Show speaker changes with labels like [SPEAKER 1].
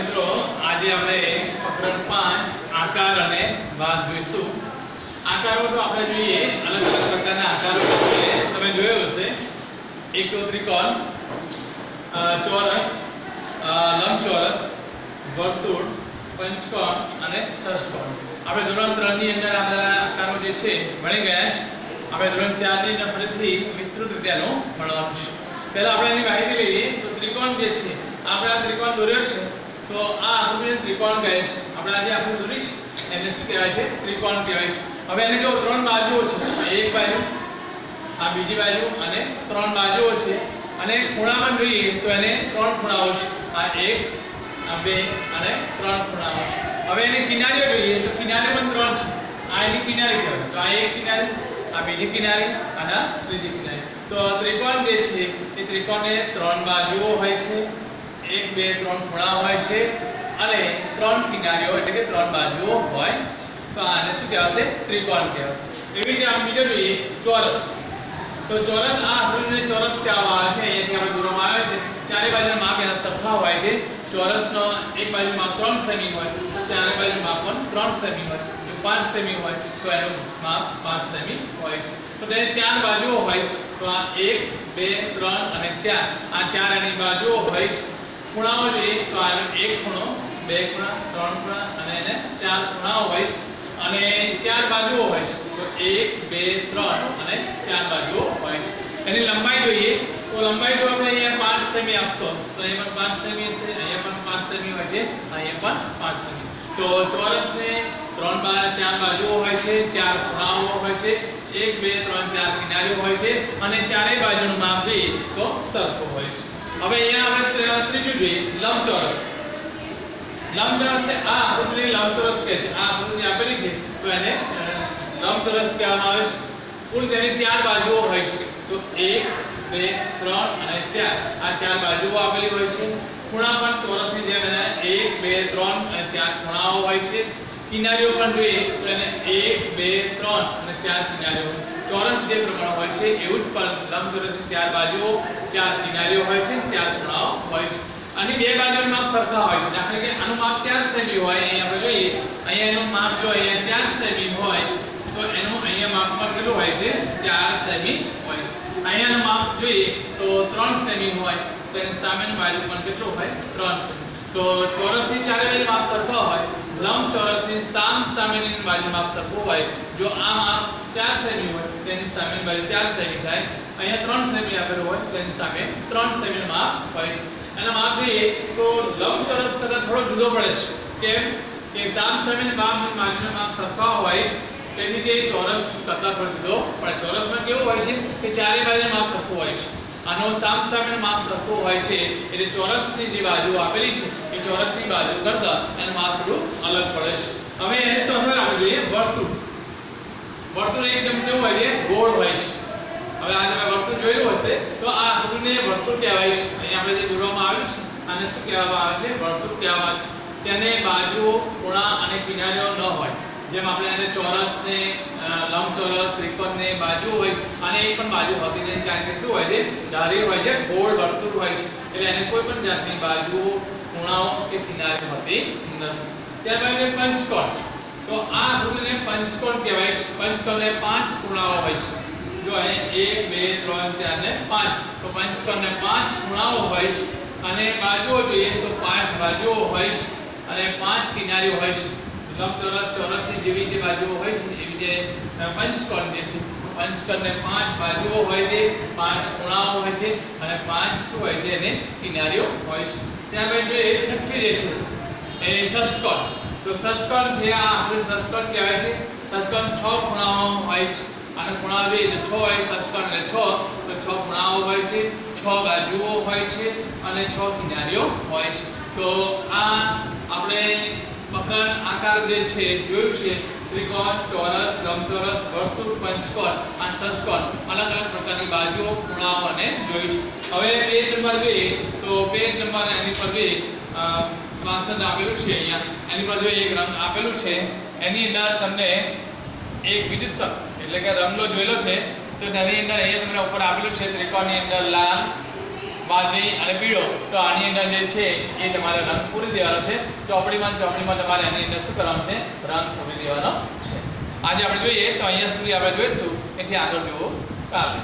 [SPEAKER 1] મિત્રો, આજે આપણે પ્રકરણ પાંચ, આકાર અને ભાગ જોઈશું. આકારો તો આપણે જોઈએ, અલગ અલગ પ્રકારના આકારો છે. તમે જોયો હશે. એક તો ત્રિકોણ ચોરસ લંબચોરસ, વર્તુળ, પંચકોણ અને ષષ્ઠકોણ. આપણે ધોરણ 3 ની અંદર આ બધા આકારો જે છે, ભણી ગયા છે આપણે ધોરણ 4 ની અંદર ફરીથી વિસ્તૃત રીતે આનું ભણવાનું છે. પહેલા આપણે એની માહિતી લઈએ. તો ત્રિકોણ જે છે, આપણે આ ત્રિકોણ દોર્યો છે. તો આ આકૃતિને ત્રિકોણ કહે છે. આપણે આજે આપણે જોઈશ એને શું કહેવાય છે? ત્રિકોણ કહેવાય છે. હવે એને જો ત્રણ બાજુઓ છે એક બાજુ, આ બીજી બાજુ અને ત્રણ બાજુઓ છે. અને ખૂણામાં જોઈએ તો એને ત્રણ ખૂણાઓ છે. આ એક, આ બે અને ત્રણ ખૂણાઓ છે. હવે એની કિનારીઓ જોઈએ. તો કિનારી પણ ત્રણ છે. આ એની કિનારી કહેવાય. તો આ એક કિનારી, આ બીજી કિનારી અને આ ત્રીજી કિનારી. તો ત્રિકોણ જે છે, એ ત્રિકોણને ત્રણ બાજુઓ હોય છે. એક, બે, ત્રણ ખૂણા હોય છે અને ત્રણ કિનારીઓ એટલે કે ત્રણ બાજુઓ હોય તો આને શું કહેવાશે? ત્રિકોણ કહેવાશે. એવી રીતે આપણે બીજો જોઈએ, ચોરસ. તો ચોરસ આ આકૃતિને ચોરસ કહેવામાં આવે છે. અહીંયાથી આપણે દોરવામાં આવે છે. ચારે બાજુના માપ એના સરખા હોય છે. ચોરસનો એક બાજુ માપ ત્રણ સેમી હોય, તો ચારે બાજુ માપ પણ ત્રણ સેમી હોય, તો પાંચ સેમી હોય, તો એનું માપ પાંચ સેમી હોય છે. તો તેને ચાર બાજુઓ હોય છે. તો આ એક, બે, ત્રણ અને ચાર. આ ચાર એની બાજુઓ હોય છે. ખૂણાઓ જોઈએ તો આનો એક ખૂણો, બે ખૂણા, ત્રણ ખૂણા અને એને ચાર ખૂણાઓ હોય છે અને ચાર બાજુઓ હોય છે તો એક, બે, ત્રણ અને ચાર બાજુઓ હોય છે એની લંબાઈ જોઈએ. તો લંબાઈ જો આપણે અહીંયા પાંચ સેમી આપશો, તો અહીંયા પણ પાંચ સેમી હશે, અહીંયા પણ પાંચ સેમી હોય છે, અહીંયા પણ પાંચ સેમી. તો ચોરસને ત્રણ બાર ચાર બાજુઓ હોય છે, ચાર ખૂણાઓ હોય છે, એક, બે, ત્રણ, ચાર કિનારીઓ હોય છે, અને ચારેય બાજુનું માપ જોઈએ તો સરખું હોય છે. હવે અહીંયા આપણે ત્રીજું જોઈએ. લંબચોરસ. લંબચોરસ છે. આ આકૃતિને લંબચોરસ કહે છે. આ આકૃતિ આપેલી છે. તો એને લંબચોરસ કહેવામાં આવે છે. કુલ તેની ચાર બાજુઓ હોય છે. તો એક, બે, ત્રણ અને ચાર. આ ચાર બાજુઓ આપેલી હોય છે. ખૂણા પણ ચોરસની જેમ એના એક, બે, ત્રણ અને ચાર ખૂણાઓ હોય છે. કિનારીઓ પણ જોઈએ. તો એને એક, બે, ત્રણ અને ચાર કિનારીઓ. ચોરસ જે પ્રમાણ હોય છે, એવું જ પણ લંબચોરસની ચાર બાજુઓ, ચાર કિનારીઓ હોય છે, ચાર ખૂણાઓ હોય છે. અને બે બાજુનું માપ સરખા હોય છે. દાખલા કે આનું માપ ચાર સેમી હોય, અહીંયા આપણે જોઈએ, અહીંયા એનું માપ જો અહીંયા ચાર સેમી હોય, તો એનું અહીંયા માપમાં કેટલું હોય છે? ચાર સેમી હોય અહીંયાનું માપ જોઈએ, તો ત્રણ સેમી હોય, તો એની સામેની બાજુ પણ કેટલું હોય? ત્રણ સેમી. તો ચોરસની ચારે બાજુ માપ સરખા હોય લંબચોરસની સામ સામેની બાજુ માપ સરખું હોય, જો આ માપ 4 સેમી હોય, તેની સામેની બાજુ ચાર સેમી થાય. અહીંયા ત્રણ સેમી આપેલું હોય, તેની સામે ત્રણ સેમી માપ હોય છે. એના માપ જોઈએ તો લંબચોરસ કરતાં થોડો જુદો પડે છે. કેમ? કે સામ સામેની અને બાજુના માપ સરખા હોય છે, તેથી તે ચોરસ કરતાં થોડો જુદો પડે. ચોરસમાં કેવું હોય છે? કે ચારે બાજુનું માપ સરખું હોય છે. આનો સામસામે માપ સરખો હોય છે, એટલે ચોરસની જે બાજુ આપેલી છે, એ ચોરસની બાજુ કરતા એનું માપ થોડું અલગ પડે છે. હવે ચોથો આપણે જોઈએ, વર્તુળ. વર્તુળ એકદમ કેવું હોય છે, ગોળ હોય છે. હવે આ તમે વર્તુળ જોયેલું હશે, તો આ આકૃતિને વર્તુળ કહેવાય છે. અહીં આપણે જે દોરવામાં આવ્યું છે, આને શું કહેવામાં આવે છે? વર્તુળ કહેવામાં છે. તેને બાજુઓ, ખૂણા અને કિનારીઓ જેમ આપણે એને ચોરસને અ, લંબચોરસ ત્રિકોણને બાજુ હોય અને એ પણ બાજુ હોતી નથી કારણ કે શું હોય છે? ધારી હોય છે ગોળ વર્તુળ હોય છે. એટલે એને કોઈ પણ જાતની બાજુઓ ખૂણાઓ કે કિનારીઓ હોતી નથી. ત્યારબાદ પંચકોણ. તો આ આકૃતિને પંચકોણ કહેવાય છે. પંચકોણને પાંચ ખૂણાઓ હોય છે. જો અહીં એક બે ત્રણ ચાર ને પાંચ. તો પંચકોણને પાંચ ખૂણાઓ હોય છે. અને બાજુઓ જોઈએ તો પાંચ બાજુઓ હોય છે. અને પાંચ કિનારીઓ હોય છે. લંબચોરસ ચોરસની જેવી જે બાજુઓ હોય છે એવી જે પંચકોણ જે છે, પંચકોણને પાંચ બાજુઓ હોય છે, પાંચ ખૂણાઓ હોય છે અને પાંચ શું હોય છે, એને કિનારીઓ હોય છે. ત્યારબાદ જોઈએ છઠ્ઠી જે છે, એ ષષ્ઠકોણ તો ષષ્ઠકોણ છે આ આપણે ષષ્ઠકોણ કહેવાય છે ષષ્ઠકોણ છ ખૂણાઓ હોય છે. અને ખૂણા જોઈએ તો છ હોય ષષ્ઠકોણ એટલે છ, તો છ ખૂણાઓ હોય છે, છ બાજુઓ હોય છે અને છ કિનારીઓ હોય છે. તો આ મકર આકાર જે છે જોયું છે ત્રિકોણ ચોરસ લંબચોરસ વર્તુળ પંચકોણ આ ષષ્ઠકોણ અલગ અલગ પ્રકારની બાજુઓ ખૂણાઓ અને છે. હવે પેજ નંબર 2 તો પેજ નંબર એની પર બે અ, આપેલું છે અહીંયા એની પર જો એક રંગ આપેલું છે એની અંદર તમને એક વિદ્યુત એટલે કે રંગલો જોયેલો છે તો તેની અંદર અહીંયા તમને ઉપર આપેલું છે ત્રિકોણની અંદર લાલ વાદળી અને પીળો. તો આની અંદર જે છે એ તમારે રંગ પૂરી દેવાનો છે. ચોપડીમાં ચોપડીમાં તમારે એની અંદર શું કરવાનું છે? રંગ પૂરી દેવાનો છે. આજે આપણે જોઈએ તો અહીંયા સુધી આપણે જોઈશું. એથી આગળ જોવું કાલે